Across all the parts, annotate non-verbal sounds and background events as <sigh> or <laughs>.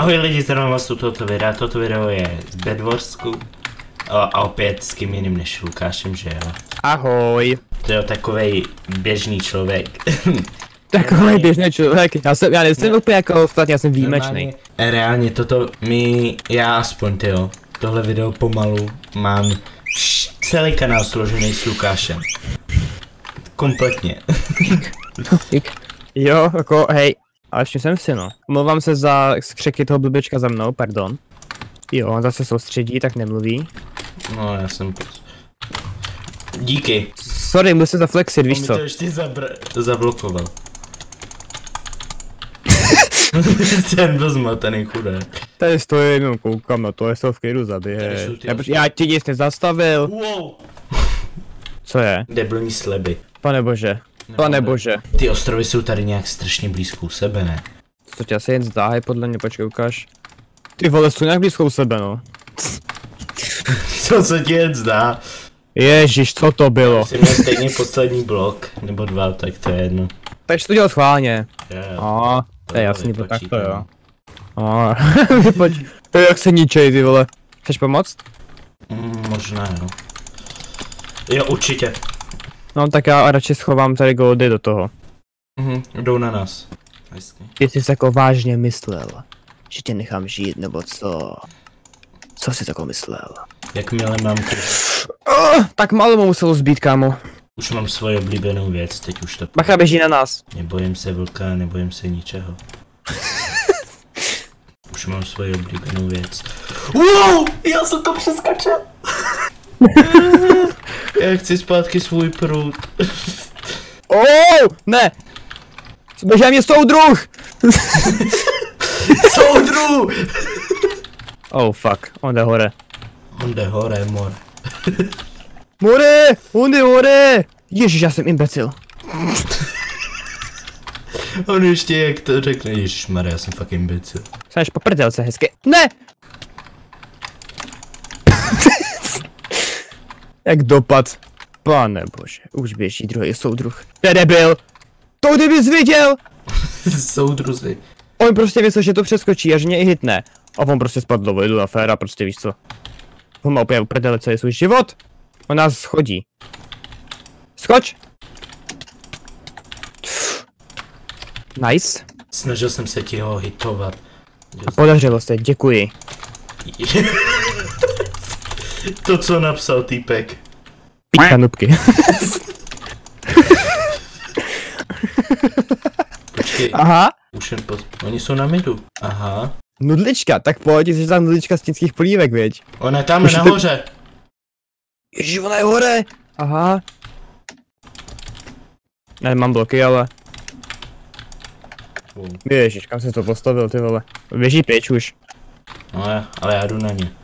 Ahoj lidi, zdravím vás u tohoto videa. Toto video je z Bedwarsku. A, a opět s kým jiným než Lukášem, že jo? Ahoj. To je takovej běžný člověk. <laughs> Takový běžný člověk. Já jsem, já nejsem úplně jako ostatní, já jsem výjimečný. Reálně toto mi, já aspoň ty jo, tohle video pomalu mám celý kanál složený s Lukášem. Kompletně. <laughs> Jo, jako, hej, ale ještě jsem si no. Mluvám se za skřeky toho blbečka za mnou, pardon. Jo, on zase soustředí, tak nemluví. No já jsem. Díky. Sorry, musím zaflexit, víš On mi co? to ještě zabr- zablokoval. <laughs> jsem byl zmatený chudák. Tady stojí, jenom koukám na to, jestli ho v klidu zabije. Já, já ti nic nezastavil. Wow. Co je? Debilní sleby. Pane bože. Pane bože. Ty ostrovy jsou tady nějak strašně blízko u sebe, ne? Co tě asi jen zdá, podle mě, počkej, ukáž. Ty vole, jsou nějak blízko u sebe, no. <laughs> Co se ti jen zdá? Ježíš, co to bylo? Jsi měl stejně poslední blok, nebo dva, tak to je jedno. Takže to dělal schválně. Jo, jo. A, to je To jasný, to tak to vypočítám. jo. A, <laughs> vypoč. To je jak se ničej, ty vole. Chceš pomoct? Mm, možná jo. Jo, určitě. No tak já radši schovám tady goldy do toho. Mhm, jdou na nás. Hezky. Ty jsi jako vážně myslel, že tě nechám žít, nebo co? Co jsi jako myslel? Jakmile mám krv, Oh, tak málo mu muselo zbýt, kámo. už mám svoji oblíbenou věc, teď už to... Bacha běží na nás. Nebojím se vlka, nebojím se ničeho. <laughs> Už mám svoji oblíbenou věc. Wow, já jsem to přeskačel. <laughs> já chci zpátky svůj prut. <laughs> Oh, ne! Zbeží mě soudruh! <laughs> Soudru! Oh fuck, on jde hore. On jde hore, mor. More! On jde hore! Ježíš, já jsem imbecil. <laughs> On ještě jak to řekne, ježišmarja, já jsem fakt imbecil. Jsem po prdelce hezky. Ne! Jak dopad. Pane bože, už běží druhý soudruh. To debil! To kdybys viděl! <laughs> Soudruzi. On prostě myslel, že to přeskočí a že mě i hitne. A on prostě spadl do vodu a féra, prostě víš co. On má úplně uprdele celý svůj život. On nás schodí. Skoč! Nice. Snažil jsem se ti ho hitovat. A podařilo se, děkuji. <laughs> to, co napsal týpek. Píka nubky. Počkej, Aha. už jen po... Oni jsou na midu. Aha. Nudlička, tak pojď, jsi tam nudlička z čínských polívek, věď. Ona je tam Už nahoře. Ježiš, ona je hore. Aha. Ne, mám bloky, ale... Ježiš, kam jsi to postavil, ty vole. Běží pryč už. No já, ale já jdu na ně.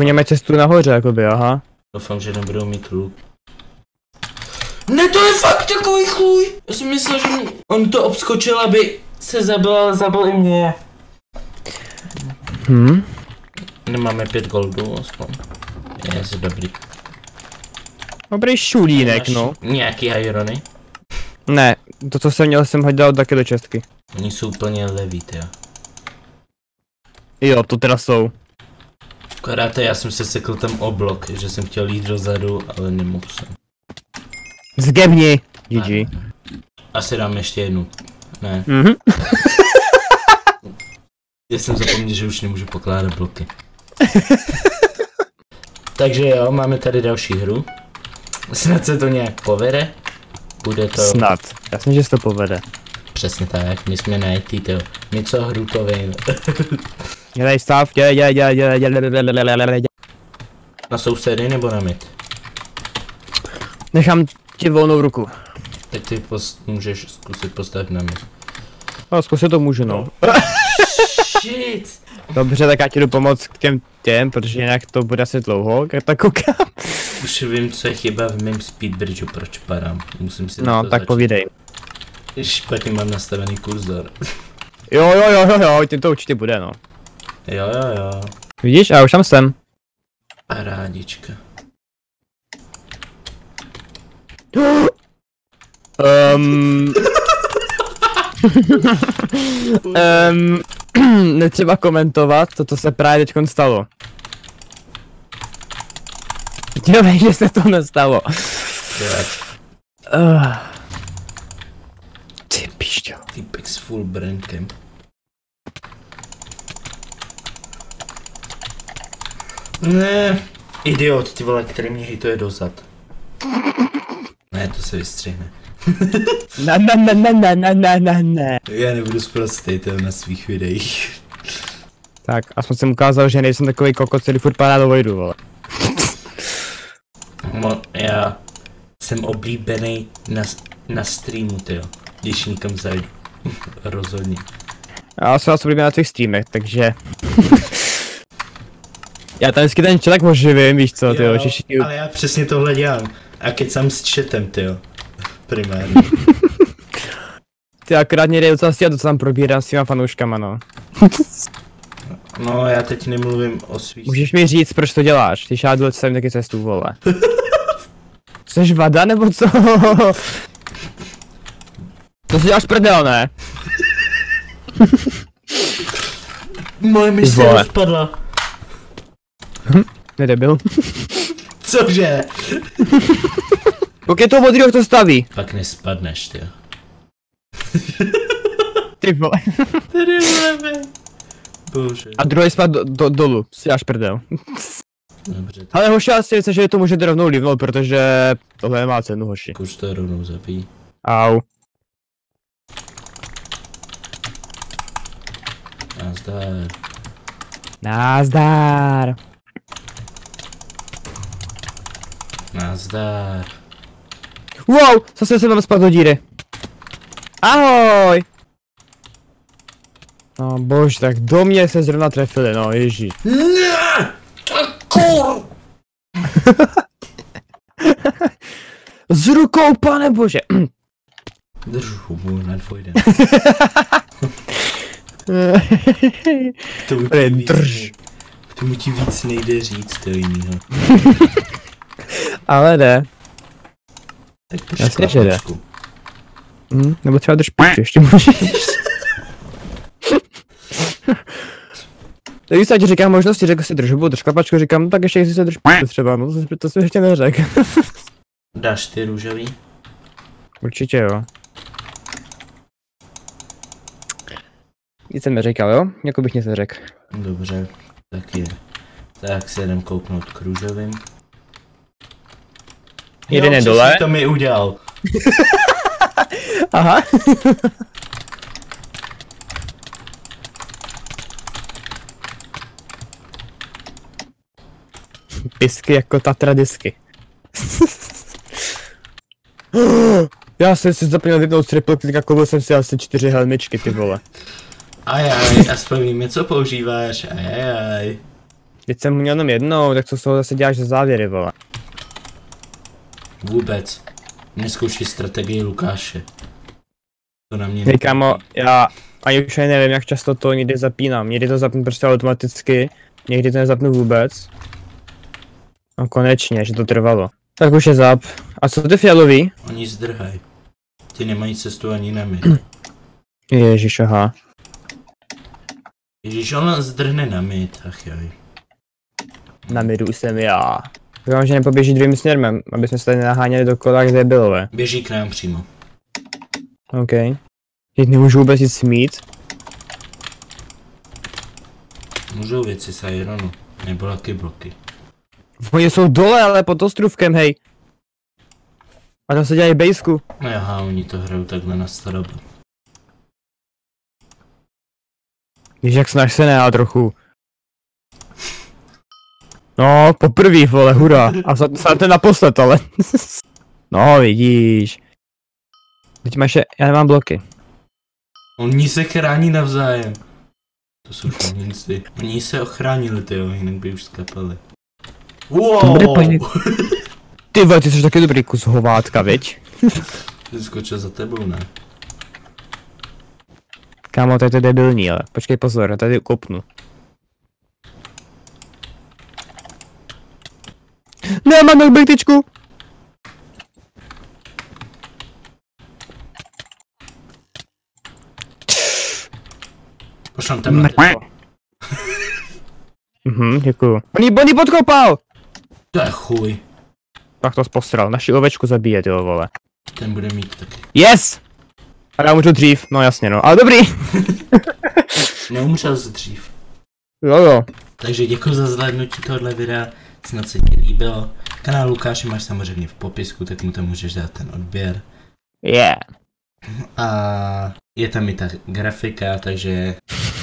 Oni mají cestu nahoře, jakoby, aha. Doufám, že nebudou mít luk. Ne, to je fakt takový chuj! Já jsem myslel, že on to obskočil, aby se zabil, ale zabil i mě. Hm? Nemáme pět goldů aspoň. Je to dobrý. Dobrý šulínek, no. Nějaký irony? Ne, to, co jsem měl, jsem hodil taky do čestky. Oni jsou úplně leví, jo. Jo, to teda jsou. Akorát já jsem se sekl tam oblok, že jsem chtěl jít dozadu, ale nemohl jsem. Zgebni. GG. Asi dám ještě jednu. Ne, Mhm. <laughs> já jsem zapomněl, že už nemůžu pokládat bloky. <laughs> Takže jo, máme tady další hru. Snad se to nějak povede. Bude to Snad. Jasně, že se to povede. přesně tak, my jsme na IT, jo. My co hru to vím. <laughs> Dělej stav, dělej, dělej, dělej, dělej, dělej, dělej, dělej, dělej, dělej. Na sousedy nebo na mid? Nechám ti volnou ruku. Tak ty pos- můžeš zkusit postavit na mid. No, zkusit to můžu, no. Shit! Dobře, tak já ti jdu pomoct k těm těm, protože jinak to bude asi dlouho, jak tak koukám. Už vím, co je chyba v mém speedbridgeu, proč padám. Musím si No, tak začít. povídej. Špatně mám nastavený kurzor. Jo, jo, jo, jo, jo, tím to určitě bude, no. Jo, jo, jo. Vidíš, a už tam jsem. Parádička. Um, Um, <laughs> <clears throat> netřeba komentovat to, co se právě teď stalo. Dělej, že se to nestalo. Uh. Ty pišťo. Týpek s full brandkem. Ne, idiot, ty vole, který mě hejtuje dozad. Ne, to se vystřihne. <laughs> Na na na na na na na na na. Já nebudu zprostý to na svých videích. Tak, aspoň jsem ukázal, že nejsem takový kokot, který furt padá do vojdu, vole. Mo, já jsem oblíbený na, na streamu, tyjo. Když nikam zajdu. <laughs> Rozhodně. Já jsem vás oblíbený na těch streamech, takže... <laughs> já tam vždycky ten člověk oživím, víš co, ty jo, všichni... ale já přesně tohle dělám. A kecám s chatem, tyjo. <laughs> Primárně. Ty akorát někde docela si a to tam probírám s těma fanouškama, no. No, já teď nemluvím o svých... Můžeš mi říct, proč to děláš, když já jdu sem taky cestu, vole. <laughs> Jseš vada, nebo co? To si děláš prdel, ne? Moje Ty vole. rozpadla. Nedebil. <laughs> Cože? <laughs> Pokud to modrýho to staví. Pak nespadneš, tyjo. <laughs> Ty vole. Tady. Bože. A druhý spad do, do, dolů, si dáš prdel. Dobře, tak Ale hoši, já si myslím, že to můžete rovnou livnout, protože tohle nemá cenu, hoši. už to rovnou zabij. Au. Nazdar. Nazdar. Nazdar. Wow, zase jsem tam spadl do díry. Ahoj. No bož, tak do mě se zrovna trefili, no ježí. Ne! <laughs> Kur! S rukou, pane bože. Drž hubu na tvoj den. K tomu Ej, ti víc, nejde říct, to jinýho. <laughs> Ale jde. Tak drž Jasně, že jde. klapačku. Hm, nebo třeba drž piču, ještě můžeš. <laughs> Tak když se ti říkám možnosti, řekl si drž hubu, drž klapačku, říkám, no, tak ještě jestli se drž piču třeba, no to, to jsem ještě neřekl. <laughs> Dáš ty růžový? Určitě jo. Nic jsem neříkal, jo? Jako bych nic neřekl. Dobře, tak je. Tak se jdem kouknout k růžovým. Jeden je dole. to mi udělal. Aha. Disky jako Tatra disky. <gasps> Já jsem si zapomněl vypnout triple click a koupil jsem si asi čtyři helmičky, ty vole. Ajaj, aspoň víme, co používáš. Ajaj. Teď jsem měl jenom jednou, tak co z toho zase děláš za závěry, vole. Vůbec. Neskoušej strategii Lukáše. To na mě Hej kámo, já ani už ani nevím, jak často to někdy zapínám. Někdy to zapnu prostě automaticky, někdy to nezapnu vůbec. No konečně, že to trvalo. Tak už je zap. A co ty fialový? Oni zdrhaj. Ty nemají cestu ani na mid. <clears throat> Ježiš, aha. Ježíš, on zdrhne na mid, ach jaj. Na midu jsem já. Doufám, že nepoběží druhým směrem, aby jsme se tady naháněli do kola, kde bylové. Běží k nám přímo. OK. Teď nemůžu vůbec nic smít. Můžou věci s Ironu. Nebo laky bloky. Oni jsou dole, ale pod ostrůvkem, hej. A tam se dělají bejsku. No aha, oni to hrajou takhle na starobu. Víš, jak snaž se ne, ale trochu. No, poprvý, vole, hurá. A za, za ten naposled, ale. no, vidíš. Teď máš, je- já nemám bloky. Oni se chrání navzájem. To jsou šuměnci. Oni se ochránili, ty jo, jinak by už skapali. Wow! Ty vole, ty jsi taky dobrý kus hovátka, viď? Skočil za tebou, ne? Kámo, to je to debilní, ale počkej pozor, já tady kopnu. Ne, mám knockback Pošlám tam na Mhm, děkuju. Bonnie, Bonnie podkopal! To je chuj. Tak to postral, naši ovečku zabije, ty vole. Ten bude mít taky. Yes! A já můžu dřív, no jasně no, ale dobrý. <laughs> Neumřel jsi dřív. Jo jo. Takže děkuji za zhlédnutí tohohle videa, snad se ti líbilo. Kanál Lukáše máš samozřejmě v popisku, tak mu tam můžeš dát ten odběr. Yeah. A je tam i ta grafika, takže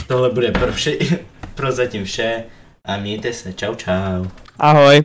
tohle bude pro, vše, <laughs> pro zatím vše. A mějte se, čau čau. Ahoj.